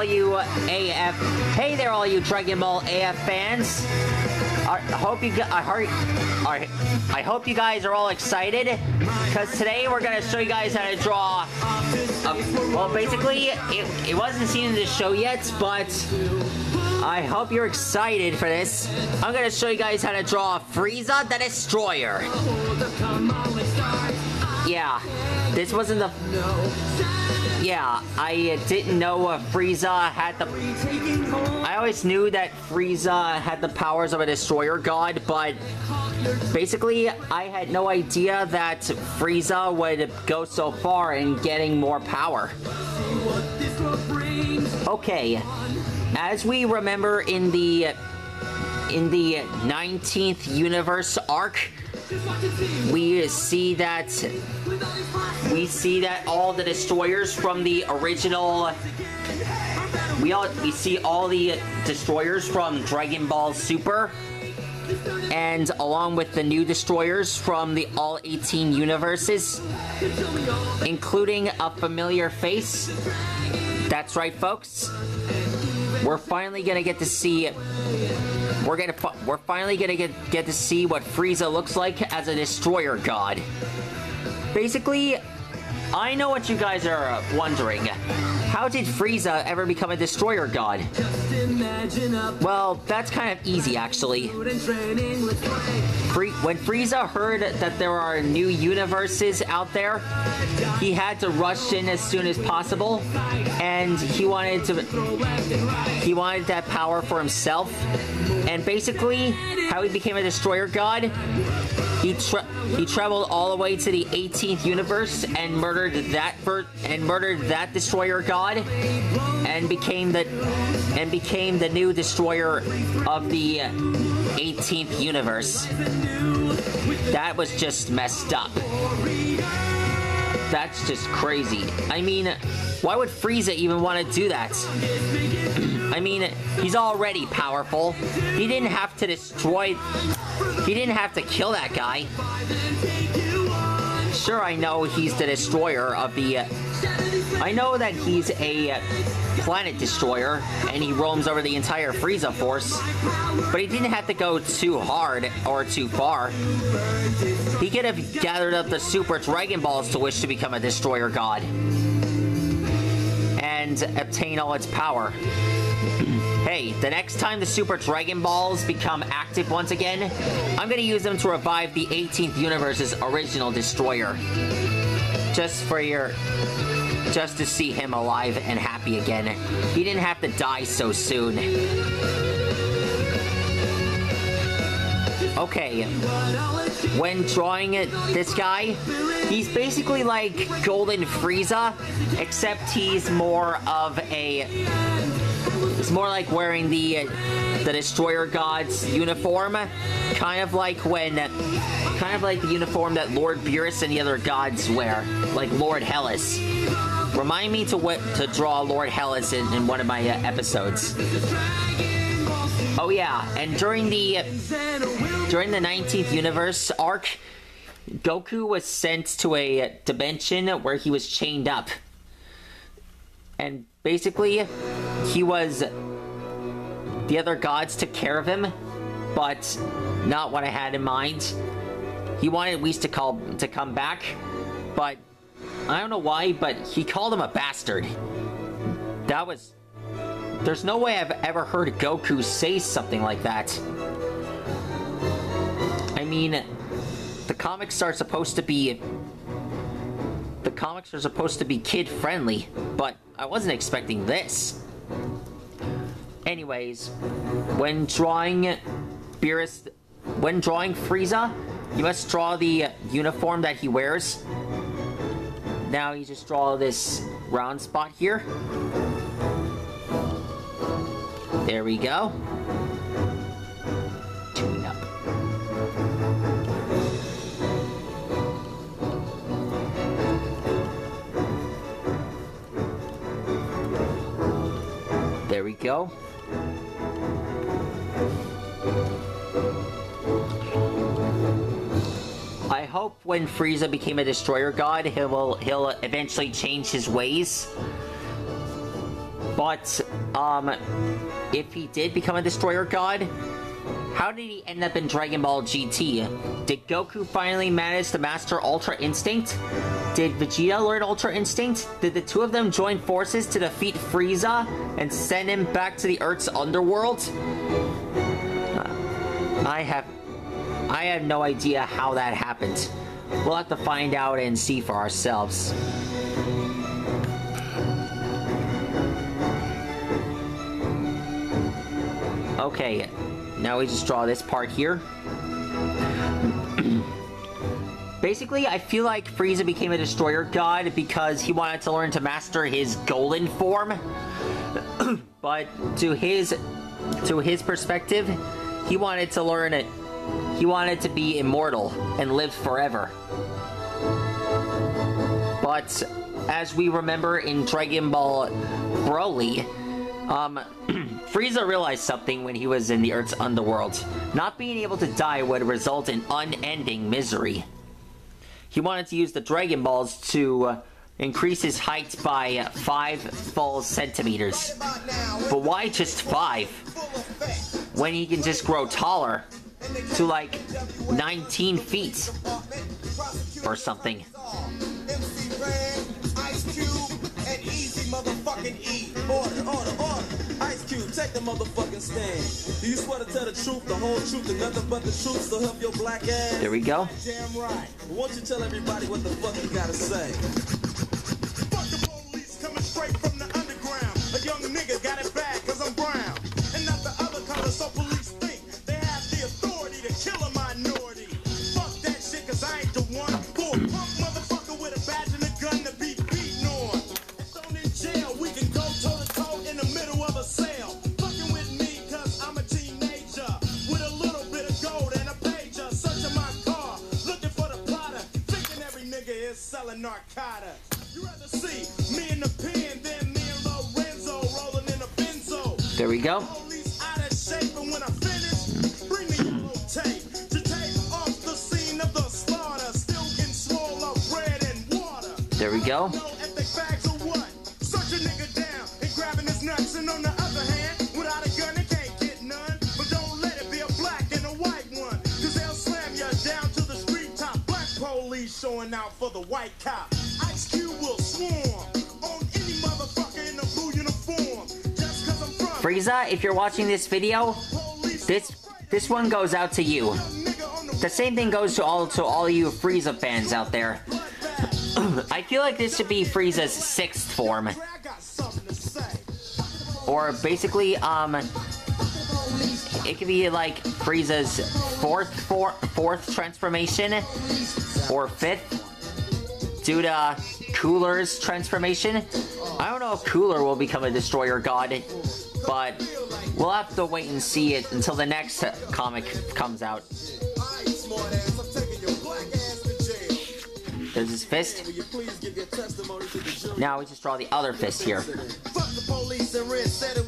all you AF. Hey there, all you Dragon Ball AF fans. I hope you. I I hope you guys are all excited because today we're gonna show you guys how to draw. A, well, basically, it, it wasn't seen in the show yet, but I hope you're excited for this. I'm gonna show you guys how to draw Frieza the Destroyer. Yeah, this wasn't the. Yeah, I didn't know uh, Frieza had the. I always knew that Frieza had the powers of a destroyer god, but basically, I had no idea that Frieza would go so far in getting more power. Okay, as we remember in the in the 19th universe arc, we see that we see that all the destroyers from the original we all we see all the destroyers from Dragon Ball Super. And along with the new destroyers from the all 18 universes including a familiar face. That's right folks. We're finally gonna get to see we're gonna we're finally gonna get get to see what Frieza looks like as a destroyer god basically I know what you guys are uh, wondering. How did Frieza ever become a destroyer god? Well, that's kind of easy, actually. Free when Frieza heard that there are new universes out there, he had to rush in as soon as possible, and he wanted to... He wanted that power for himself, and basically, how he became a destroyer god, he tra he traveled all the way to the 18th universe and murdered that and murdered that destroyer god and became the and became the new destroyer of the 18th universe. That was just messed up. That's just crazy. I mean, why would Frieza even want to do that? I mean, he's already powerful. He didn't have to destroy... He didn't have to kill that guy. Sure, I know he's the destroyer of the... Uh, I know that he's a planet destroyer, and he roams over the entire Frieza force, but he didn't have to go too hard or too far. He could have gathered up the Super Dragon Balls to wish to become a destroyer god and obtain all its power. hey, the next time the Super Dragon Balls become active once again, I'm gonna use them to revive the 18th Universe's original Destroyer. Just for your... Just to see him alive and happy again. He didn't have to die so soon. Okay, when drawing it, this guy, he's basically like Golden Frieza, except he's more of a... It's more like wearing the the Destroyer God's uniform, kind of like when, kind of like the uniform that Lord Beerus and the other gods wear, like Lord Heles. Remind me to what to draw Lord Heles in, in one of my uh, episodes. Oh yeah, and during the during the 19th universe arc, Goku was sent to a dimension where he was chained up. And basically, he was the other gods took care of him, but not what I had in mind. He wanted Whis to call to come back, but I don't know why, but he called him a bastard. That was there's no way I've ever heard Goku say something like that. I mean, the comics are supposed to be... The comics are supposed to be kid-friendly, but I wasn't expecting this. Anyways, when drawing Beerus... When drawing Frieza, you must draw the uniform that he wears. Now you just draw this round spot here. There we go. Tune up. There we go. I hope when Frieza became a destroyer god, he will he'll eventually change his ways But, um, if he did become a Destroyer God, how did he end up in Dragon Ball GT? Did Goku finally manage to master Ultra Instinct? Did Vegeta learn Ultra Instinct? Did the two of them join forces to defeat Frieza and send him back to the Earth's underworld? I have... I have no idea how that happened. We'll have to find out and see for ourselves. Okay, now we just draw this part here. Basically, I feel like Frieza became a Destroyer God because he wanted to learn to master his golden form. but to his to his perspective, he wanted to learn it. He wanted to be immortal and live forever. But as we remember in Dragon Ball Broly, um, Frieza realized something when he was in the Earth's underworld. Not being able to die would result in unending misery. He wanted to use the Dragon Balls to uh, increase his height by 5 full centimeters. But why just 5? When he can just grow taller to like 19 feet or something. Take the motherfucking stand. Do you swear to tell the truth, the whole truth, and nothing but the truth to help your black ass? There we go. Damn right. Won't you tell everybody what the fuck you gotta say? Fuck the police coming straight from the underground. A young nigga got it the street top. Black police showing out for the white cop. Ice Cube will swarm Frieza, if you're watching this video, this this one goes out to you. The same thing goes to all to all you Frieza fans out there. I feel like this should be Frieza's sixth form. Or basically, um, it could be like Frieza's fourth, four, fourth transformation, or fifth, due to Cooler's transformation. I don't know if Cooler will become a Destroyer God, but we'll have to wait and see it until the next comic comes out. There's his fist. Now we just draw the other fist here. Fuck the police and Red said it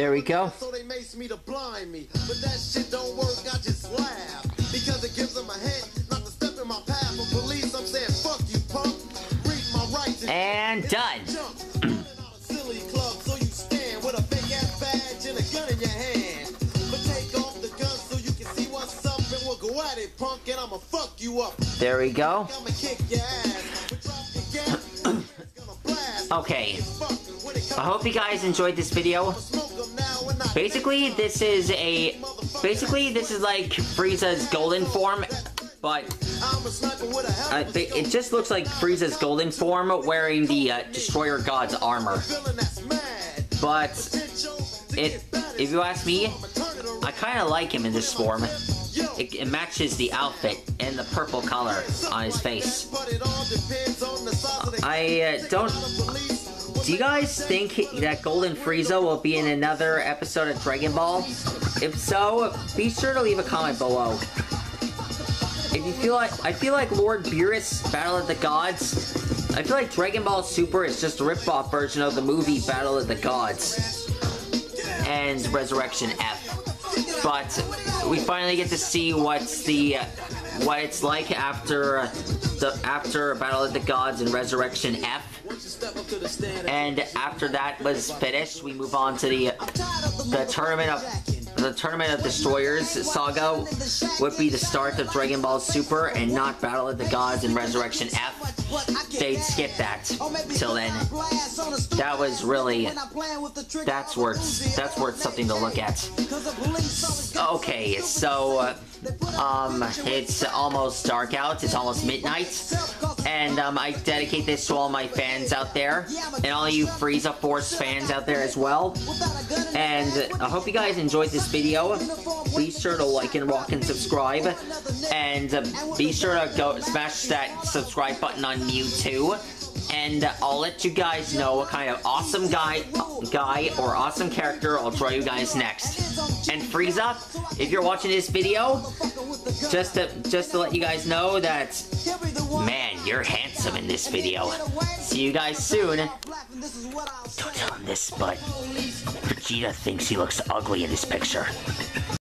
There we go. So they mace me to blind me. But that shit don't work, I just laugh. Because it gives them a hint not to step in my path. For police, I'm saying, fuck you, punk. Read my rights And done. jump. Running out of silly club, so you stand with a big ass badge and a gun in your hand. But take off the gun so you can see what's up, and we'll go at it, punk, and I'ma fuck you up. There we go. I'ma kick your ass. But drop your gas, it's gonna blast. Okay. Fuck when it I hope you guys enjoyed this video. Basically, this is a... Basically, this is like Frieza's golden form, but uh, it just looks like Frieza's golden form wearing the uh, Destroyer God's armor. But it, if you ask me. I kind of like him in this form. It, it matches the outfit and the purple color on his face. I uh, don't. Do you guys think that Golden Frieza will be in another episode of Dragon Ball? If so, be sure to leave a comment below. If you feel like, I feel like Lord Beerus, Battle of the Gods, I feel like Dragon Ball Super is just a rip-off version of the movie Battle of the Gods and Resurrection F. But we finally get to see what's the what it's like after the after Battle of the Gods and Resurrection F. And after that was finished, we move on to the the tournament of the tournament of destroyers saga would be the start of Dragon Ball Super and not Battle of the Gods and Resurrection F. They'd skip that till then. That was really that's worth that's worth something to look at. Okay, so uh, um, it's almost dark out. It's almost midnight, and um, I dedicate this to all my fans out there, and all you Frieza Force fans out there as well. And I hope you guys enjoyed this video. Be sure to like and rock and subscribe, and uh, be sure to go smash that subscribe button on Mewtwo and I'll let you guys know what kind of awesome guy, guy or awesome character I'll draw you guys next. And Frieza, if you're watching this video, just to just to let you guys know that, man, you're handsome in this video. See you guys soon. Don't tell him this, but Vegeta thinks he looks ugly in this picture.